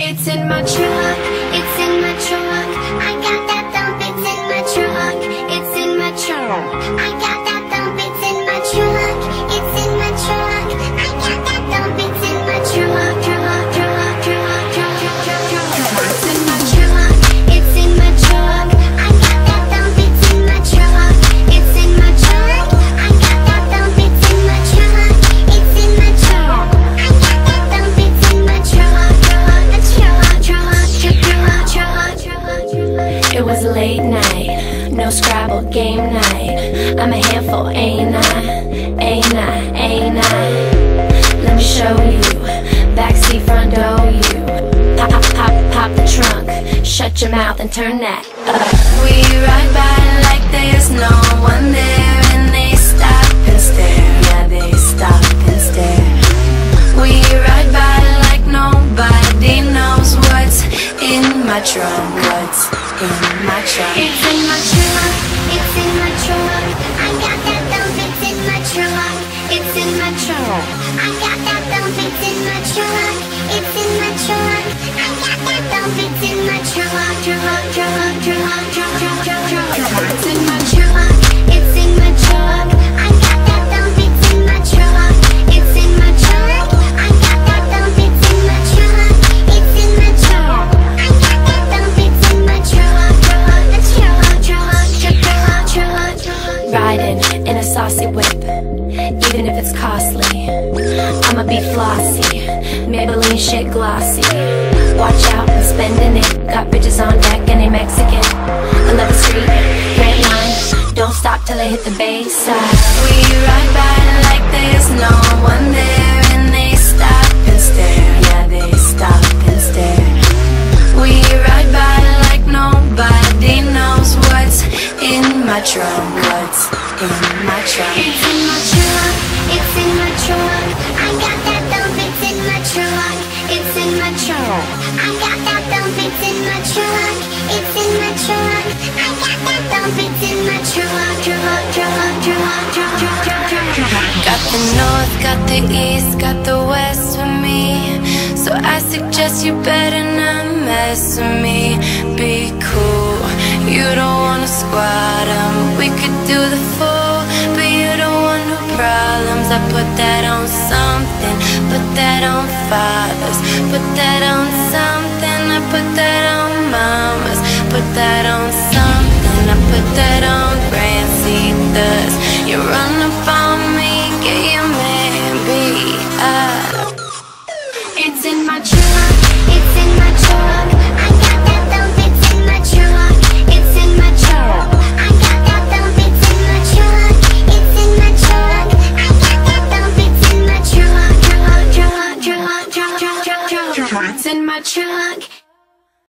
It's in my truck, no game night. I'm a handful, ain't I? Ain't I? Ain't I? Let me show you, backseat front door you. Pop, pop, pop, pop the trunk, shut your mouth and turn that up. We ride by like there's no one there, and they stop and stare. Yeah, they stop and stare. We ride by like nobody knows what's in my trunk. What's in my trunk? It's in my trunk. It's in my trunk. Saucy whip, even if it's costly. I'ma be flossy, Maybelline shit glossy. Watch out, I'm spending it. Got bitches on deck and they Mexican. 11th Street, red line. Don't stop till I hit the baseline. We ride by like there's no one there, and they stop and stare. Yeah, they stop and stare. We ride by like nobody knows what's in my trunk. What's in my trunk? It's in my trunk. It's in my trunk. I got that. It's in my trunk. It's in my trunk. I got that. It's in my trunk. It's in my trunk. I got that. It's in my trunk. Trunk, trunk, trunk, trunk, trunk, trunk, trunk. Got the north, got the east, got the west with me. So I suggest you better not mess with me. I put that on something, put that on fathers, put that on something. I put that on mamas, put that on something. I put that on grandseathers. You run up on me, get your man beat up. It's in my trunk. My trunk.